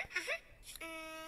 Uh-huh, uh-huh. Mm.